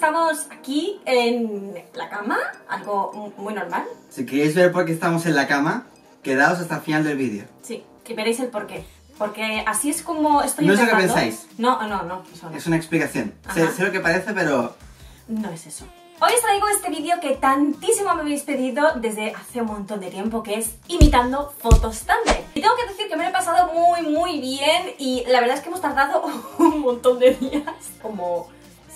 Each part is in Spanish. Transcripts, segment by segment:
estamos aquí en la cama, algo muy normal. Si queréis ver por qué estamos en la cama, quedaos hasta el final del vídeo. Sí, que veréis el porqué. Porque así es como estoy No es lo que pensáis. No, no, no. eso no. Es una explicación. Sé, lo que parece, pero No es eso. Hoy os traigo este vídeo que tantísimo me habéis pedido desde hace un montón de tiempo, que es imitando fotos Tumblr. Y tengo que decir que me lo he pasado muy, muy bien y la verdad es que hemos tardado un montón de días, como,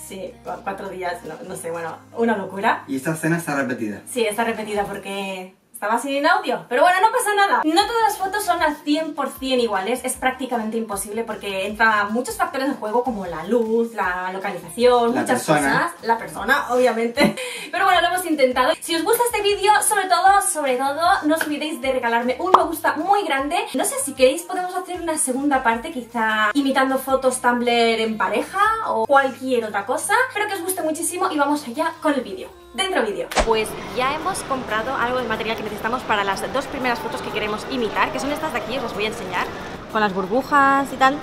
sí, cu- cuatro días, no, no sé, bueno, una locura. Y esta escena está repetida. Sí, está repetida porque estaba sin audio. Pero bueno, no pasa nada. No todas las fotos son al 100% iguales. Es prácticamente imposible porque entra muchos factores en juego como la luz, la localización, La muchas persona. cosas. La persona, obviamente. Pero bueno, lo hemos intentado. Si os gusta este vídeo, sobre todo, sobre todo, no os olvidéis de regalarme un me gusta muy grande. No sé si queréis podemos hacer una segunda parte, quizá imitando fotos Tumblr en pareja o cualquier otra cosa. Espero que os guste muchísimo y vamos allá con el vídeo. Dentro vídeo. Pues ya hemos comprado algo de material que necesitamos para las dos primeras fotos que queremos imitar, que son estas de aquí, os las voy a enseñar. Con las burbujas y tal.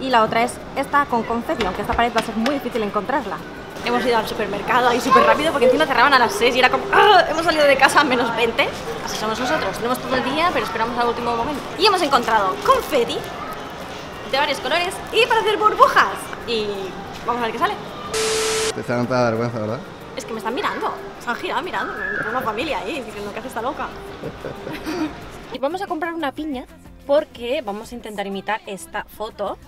Y la otra es esta con confeti, aunque esta pared va a ser muy difícil encontrarla. Hemos ido al supermercado ahí súper rápido porque encima cerraban a las 6 y era como ¡ah! hemos salido de casa a menos 20. Así somos nosotros, tenemos todo el día pero esperamos al último momento. Y hemos encontrado confeti de varios colores y para hacer burbujas. Y vamos a ver qué sale. Te está dando vergüenza, ¿verdad? Es que me están mirando, se han girado mirando, una familia ahí diciendo que hace esta loca. y vamos a comprar una piña porque vamos a intentar imitar esta foto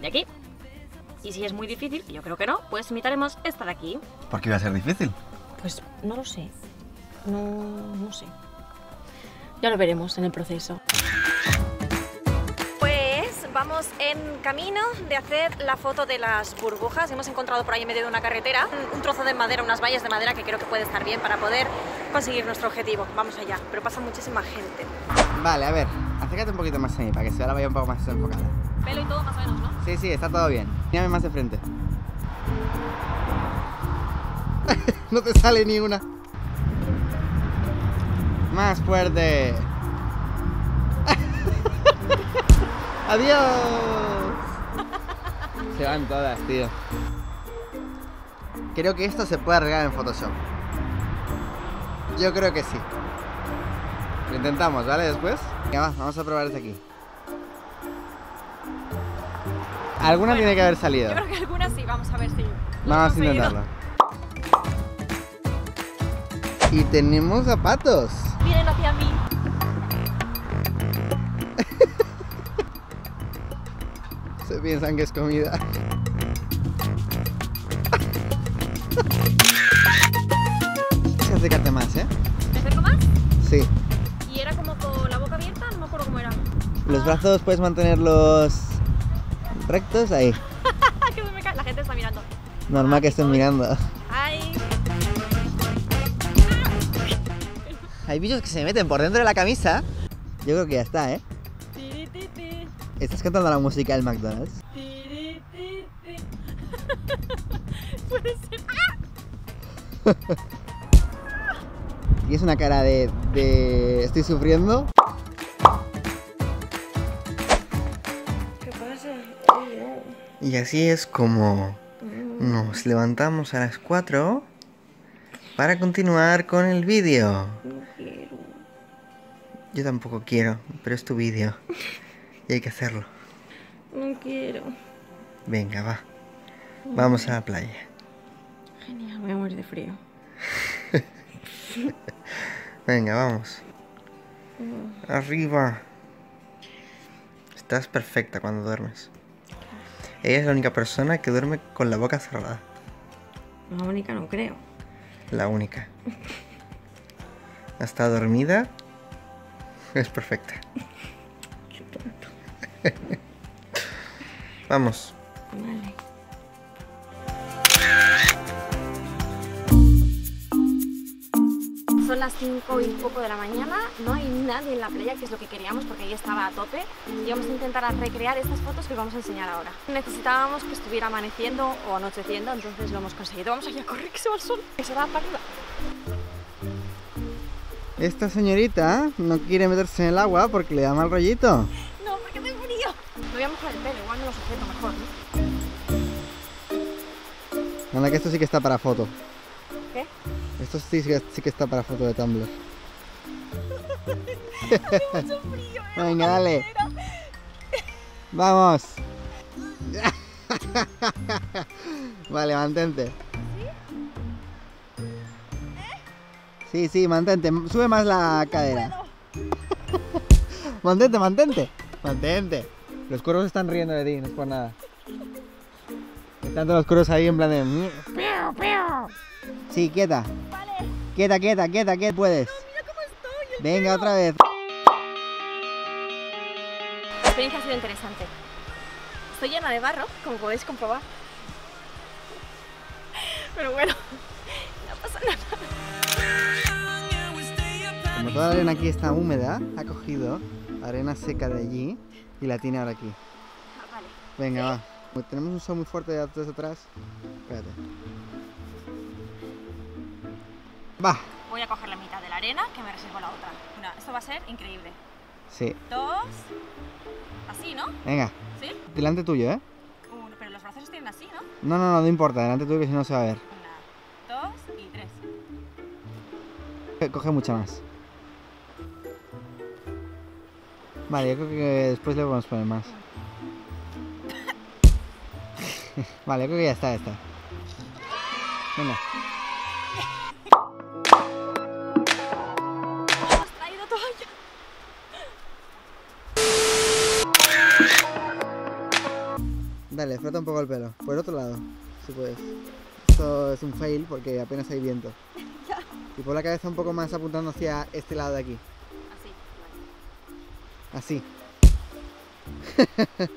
de aquí. Y si es muy difícil, que yo creo que no, pues imitaremos esta de aquí. ¿Por qué iba a ser difícil? Pues no lo sé, no, no sé. Ya lo veremos en el proceso. Vamos en camino de hacer la foto de las burbujas. Hemos encontrado por ahí en medio de una carretera un trozo de madera, unas vallas de madera que creo que puede estar bien para poder conseguir nuestro objetivo. Vamos allá, pero pasa muchísima gente. Vale, a ver, acércate un poquito más a mí para que se vea la vaya un poco más enfocada. Pelo y todo más o menos, ¿no? Sí, sí, está todo bien. Mírame más de frente. no te sale ni una. Más fuerte. Adiós. Se van todas, tío. Creo que esto se puede arreglar en Photoshop. Yo creo que sí. Lo intentamos, ¿vale? Después. Venga, va, vamos a probar desde aquí. Alguna tiene que haber salido. Yo creo que algunas sí, vamos a ver si. Vamos a intentarlo. Y tenemos zapatos. Vienen hacia mí. Se piensan que es comida. Que acercarte más, ¿eh? ¿Me acerco más? Sí. Y era como con la boca abierta, no me acuerdo cómo era. Los brazos puedes mantenerlos rectos ahí. que se me cae. La gente está mirando. Normal que estén mirando. Ay. Hay bichos que se meten por dentro de la camisa. Yo creo que ya está, ¿eh? ¿Estás cantando la música del McDonald's? Puede ser. Y es una cara de, de estoy sufriendo. ¿Qué pasa? Y así es como nos levantamos a las 4 para continuar con el vídeo. No quiero. Yo tampoco quiero, pero es tu vídeo y hay que hacerlo. No quiero. Venga, va. Vamos a la playa. Genial, voy a morir de frío. Venga, vamos. Arriba. Estás perfecta cuando duermes. Ella es la única persona que duerme con la boca cerrada. La única no creo. La única. Está dormida. Es perfecta. Vamos. Vale. Son las 5 y un poco de la mañana, no hay nadie en la playa, que es lo que queríamos porque ahí estaba a tope. Y vamos a intentar recrear estas fotos que os vamos a enseñar ahora. Necesitábamos que estuviera amaneciendo o anocheciendo, entonces lo hemos conseguido. Vamos allá, corre que se va el sol, que se va para arriba. Esta señorita no quiere meterse en el agua porque le da mal rollito. Voy a mojar el pelo, igual me lo sujeto mejor, ¿no? Anda que esto sí que está para foto. ¿Qué? Esto sí, sí que- está para foto de Tumblr. Venga, dale. Vamos. vale, mantente. Sí, sí, mantente. Sube más la cadera. mantente, mantente. Mantente. Los cuervos están riendo de ti, no es por nada. Están todos los cuervos ahí en plan de... Sí, quieta. Quieta, quieta, quieta, que puedes. Venga, otra vez. La experiencia ha sido interesante. Estoy llena de barro, como podéis comprobar. Pero bueno, no pasa nada. Como toda la arena aquí está húmeda, ha cogido arena seca de allí y la tiene ahora aquí. Ah, vale. Venga, va. Como Tenemos un sol muy fuerte de desde atrás. Espérate. Va. Voy a coger la mitad de la arena, que me reservo la otra. Mira, esto va a ser increíble. Sí. Dos. Así, ¿no? Venga. ¿Sí? Delante tuyo, ¿eh? Uno, pero los brazos tienen así, ¿no? No, no, no, no importa. Delante tuyo que si no se va a ver. Una, dos y tres. Coge mucha más. Vale, yo creo que después le podemos poner más. vale, yo creo que ya está, ya está. Venga. Dale, frota un poco el pelo. Por otro lado, si puedes. Esto es un fail porque apenas hay viento. Y por la cabeza un poco más apuntando hacia este lado de aquí. Así.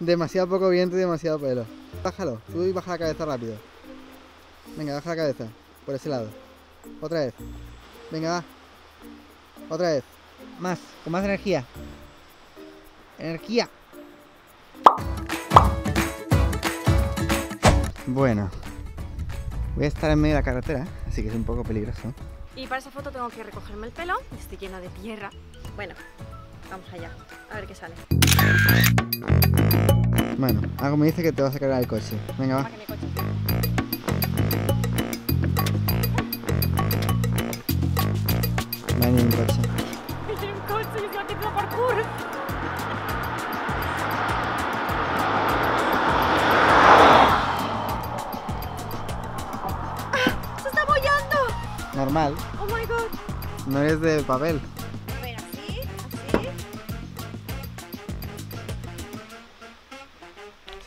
Demasiado poco viento y demasiado pelo. Bájalo, sube y baja la cabeza rápido. Venga, baja la cabeza. Por ese lado. Otra vez. Venga, va. Otra vez. Más, con más energía. Energía. Bueno. Voy a estar en medio de la carretera, así que es un poco peligroso. Y para esa foto tengo que recogerme el pelo. Estoy llena de tierra. Bueno, vamos allá. A ver qué sale. Bueno, algo me dice que te vas a cargar el coche. Venga, va. Para que mi coche. No hay ningún coche. Hay un coche y estoy aquí haciendo parkour. ¡Ah! ¡Se está bollando! Normal, ¡Oh my god! no es de papel.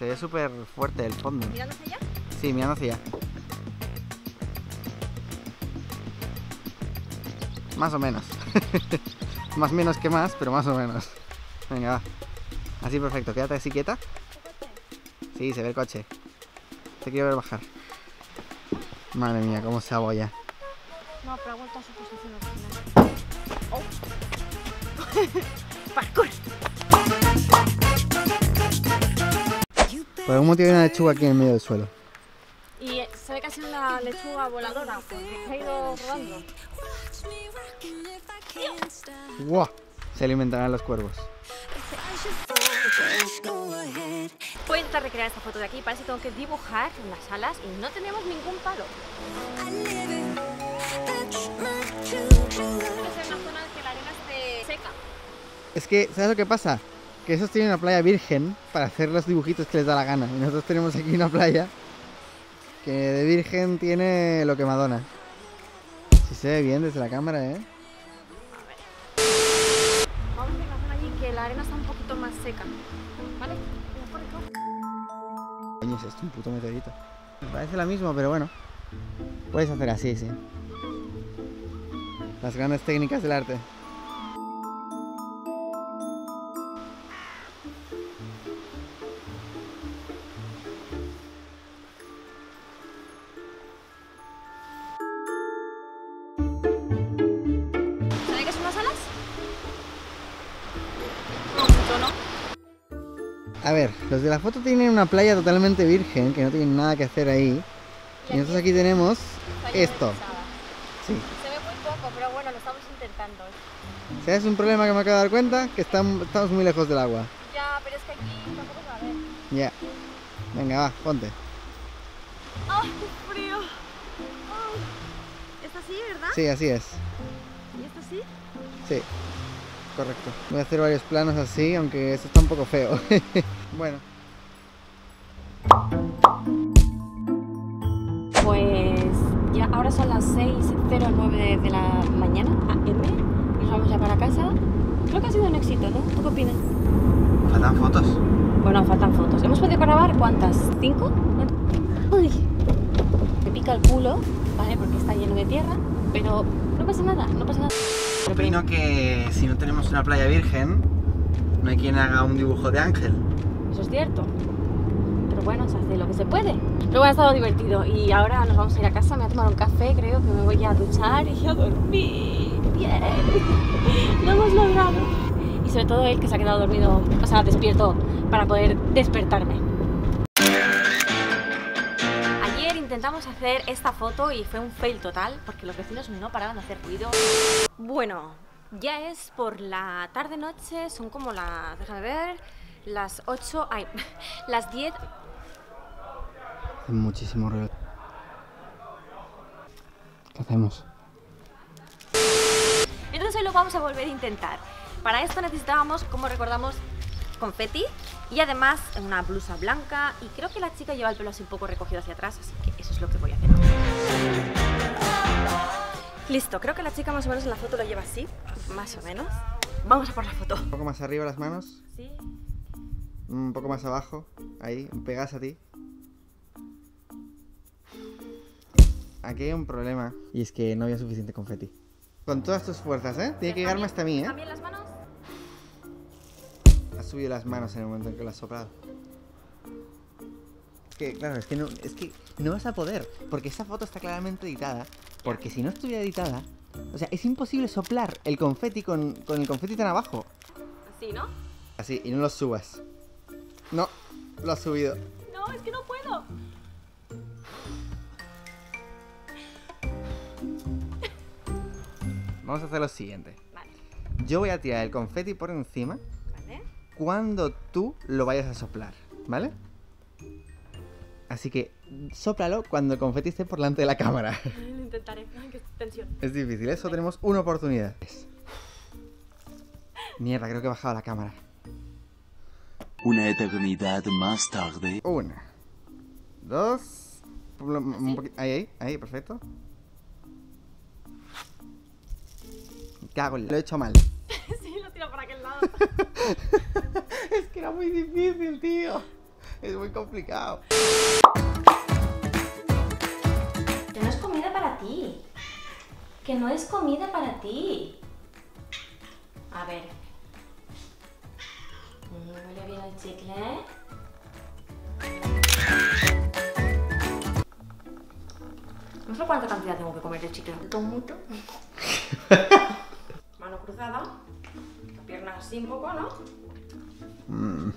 Ve súper fuerte el fondo. Mirando hacia allá. Sí, mirando hacia allá. Más o menos. más menos que más, pero más o menos. Venga, va. Así perfecto. Quédate así quieta. Sí, se ve el coche. Te quiero ver bajar. Madre mía, cómo se abolla. No, pero ha vuelto a su posición original. Oh. ¡Parkour! Por algún motivo hay una lechuga aquí en medio del suelo. Y se ve casi una lechuga voladora, porque se ha ido rodando. ¡Guau! Se alimentarán los cuervos. Voy a intentar recrear esta foto de aquí, para eso tengo que dibujar las alas y no tenemos ningún palo. Que ser una zona en que la arena esté seca. Es que, ¿sabes lo que pasa? Que esos tienen una playa virgen para hacer los dibujitos que les da la gana. Y nosotros tenemos aquí una playa que de virgen tiene lo que Madonna. Si se ve bien desde la cámara, ¿eh? Vamos a ir a una zona allí que la arena está un poquito más seca. ¿Vale? Coño, es esto un puto meteorito. Me parece lo mismo, pero bueno. Puedes hacer así, sí. Las grandes técnicas del arte. A ver, los de la foto tienen una playa totalmente virgen, que no tienen nada que hacer ahí. Y nosotros aquí tenemos esto. Sí. Se ve muy poco, pero bueno, lo estamos intentando. ¿eh? ¿Sabes un problema que me acabo de dar cuenta? Que estam- estamos muy lejos del agua. Ya, pero es que aquí tampoco se va a ver. Ya. Venga, va, ponte. ¡Ay, qué frío! Ay. ¿Está así, verdad? Sí, así es. ¿Y está así? Sí, correcto. Voy a hacer varios planos así, aunque esto está un poco feo. bueno. Pues ya ahora son las 6.09 de la mañana, AM. Nos vamos ya para casa. Creo que ha sido un éxito, ¿no? ¿Tú qué opinas? ¿Faltan fotos? Bueno, faltan fotos. ¿Hemos podido grabar cuántas? ¿Cinco? Uy, me pica el culo, ¿vale? Porque está lleno de tierra, pero no pasa nada, no pasa nada. Opino que si no tenemos una playa virgen, no hay quien haga un dibujo de ángel. Eso es cierto. Pero bueno, se hace lo que se puede. Bueno, ha estado divertido y ahora nos vamos a ir a casa, me voy a tomar un café, creo que me voy a duchar y a dormir. Bien, lo hemos logrado. Y sobre todo él que se ha quedado dormido, o sea, despierto para poder despertarme. Intentamos hacer esta foto y fue un fail total porque los vecinos no paraban de hacer ruido. Bueno, ya es por la tarde-noche, son como las, déjame ver, las 8, ay, las 10 Hace muchísimo ruido. ¿Qué hacemos? Entonces hoy lo vamos a volver a intentar. Para esto necesitábamos, como recordamos, confeti y además una blusa blanca y creo que la chica lleva el pelo así un poco recogido hacia atrás, así que eso es lo que voy a hacer. Listo, creo que la chica más o menos en la foto lo lleva así, más o menos. Vamos a por la foto. Un poco más arriba las manos, Sí. un poco más abajo, ahí, pegas a ti. Aquí hay un problema y es que no había suficiente confeti. Con todas tus fuerzas, ¿eh? Tiene que llegarme hasta mí, ¿eh? ¿También las manos? Has subido las manos en el momento en que lo has soplado. Es que, claro, es que no, es que no vas a poder, porque esa foto está claramente editada. Porque si no estuviera editada, o sea, es imposible soplar el confeti con, con el confeti tan abajo. Sí, ¿no? Así, y no lo subas. No, lo has subido. No, es que no puedo. Vamos a hacer lo siguiente. Vale, Yo voy a tirar el confeti por encima. Cuando tú lo vayas a soplar, ¿vale? Así que sóplalo cuando el confeti esté por delante de la cámara. Lo intentaré. Tensión. Es difícil, ¿eh? Solo tenemos una oportunidad. Mierda, creo que he bajado la cámara. Una eternidad más tarde. Una. Dos. un poqui- Ahí, ahí, ahí, perfecto. Cago Lo he hecho mal. Tiro por aquel lado. es que era muy difícil, tío. Es muy complicado. Que no es comida para ti. Que no es comida para ti. A ver. Mm, Huele bien el chicle. No sé cuánta cantidad tengo que comer de chicle. ¿Todo mucho? Mano cruzada. Así un poco, ¿no? Mm.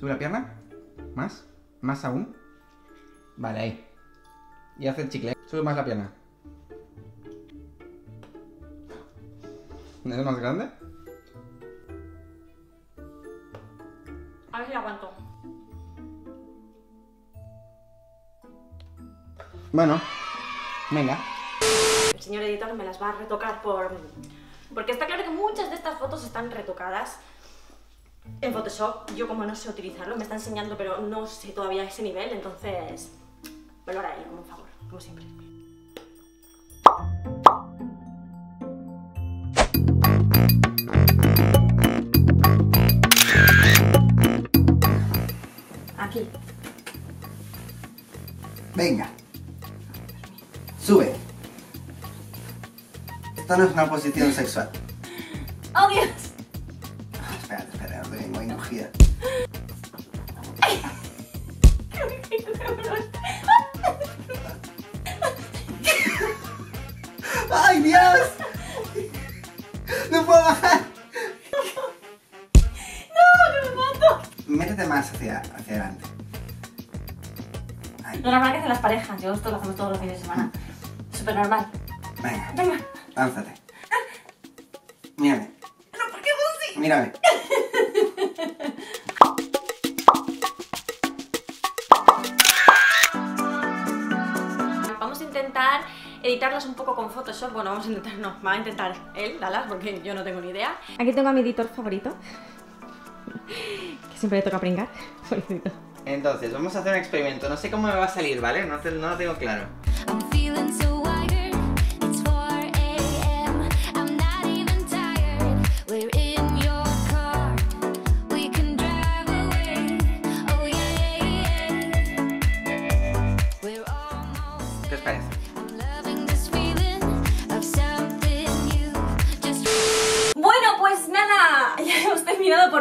¿Sube la pierna? ¿Más? ¿Más aún? Vale, ahí. Y hace el chicle. Sube más la pierna. ¿Es más grande? A ver si la aguanto. Bueno. Venga. El señor editor me las va a retocar por... Porque está claro que muchas de estas fotos están retocadas en Photoshop. Yo como no sé utilizarlo, me está enseñando, pero no sé todavía ese nivel, entonces me lo hará él como un favor, como siempre. Aquí. Venga. Esto no es una posición sexual. ¡Oh, Dios! Espera, espera, no tengo encogida. ¡Ay, Dios! ¡No puedo bajar! ¡No, que me mato! Métete más hacia, hacia adelante. Lo normal que hacen las parejas, yo esto lo hacemos todos los fines de semana. Súper normal. Venga, Venga. Lánzate. Mírame. ¿Pero por qué vos sí? Mírame. intentar editarlas un poco con Photoshop. Bueno, vamos a intentar, no, va a intentar él, Dallas, porque yo no tengo ni idea. Aquí tengo a mi editor favorito, que siempre le toca pringar. Entonces, vamos a hacer un experimento. No sé cómo me va a salir, ¿vale? No, te- no lo tengo claro.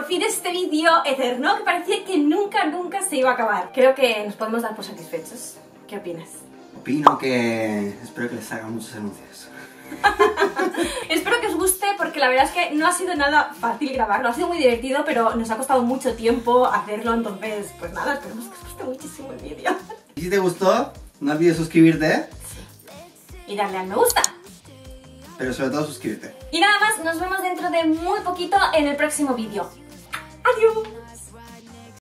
Fin este vídeo eterno que parecía que nunca, nunca se iba a acabar. Creo que nos podemos dar por satisfechos. ¿Qué opinas? Opino que espero que les hagan muchos anuncios. Espero que os guste porque la verdad es que no ha sido nada fácil grabarlo, ha sido muy divertido, pero nos ha costado mucho tiempo hacerlo, entonces pues nada, esperemos que os guste muchísimo el vídeo. Y si te gustó, no olvides suscribirte, Y darle al me gusta. pero sobre todo suscribirte. Y nada más, nos vemos dentro de muy poquito en el próximo vídeo. ¡Adiós!